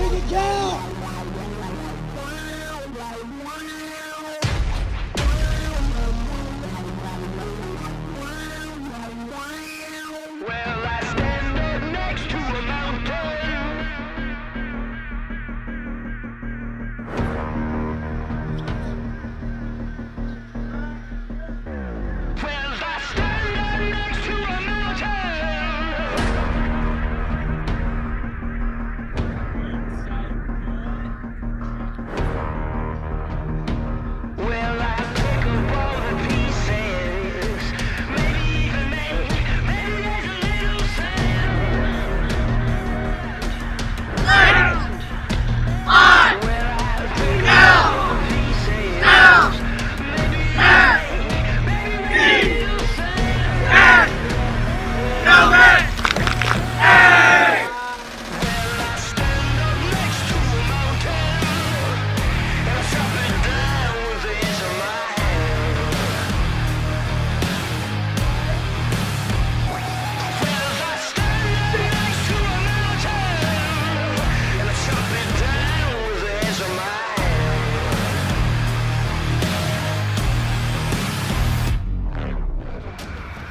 Ready, begin!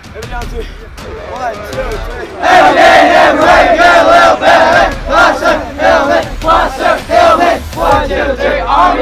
Every down two. One, two, three. day, every it, it. One, two, three, arm